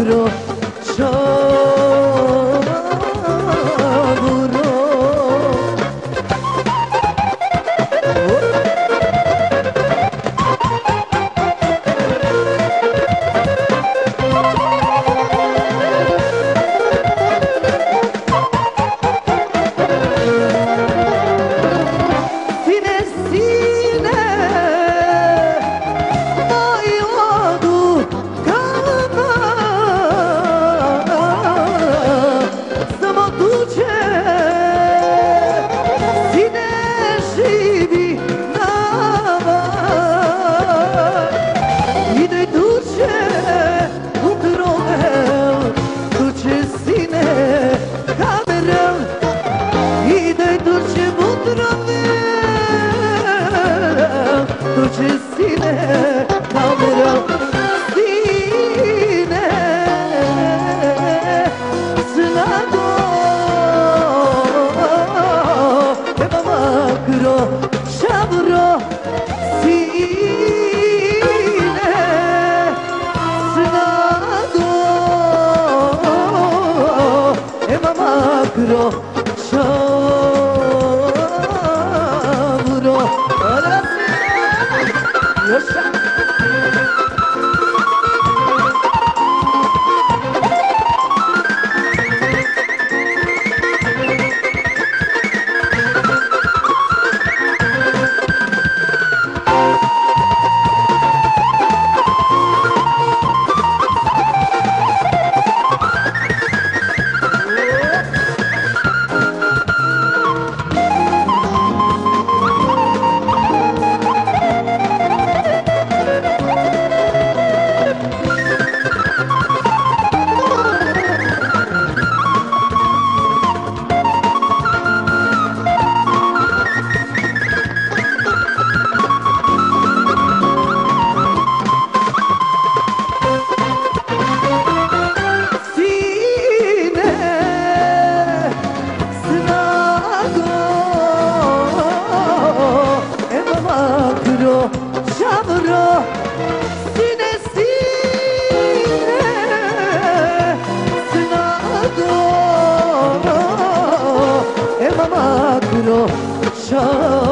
Kuro makro Šabro Yaşa Oh.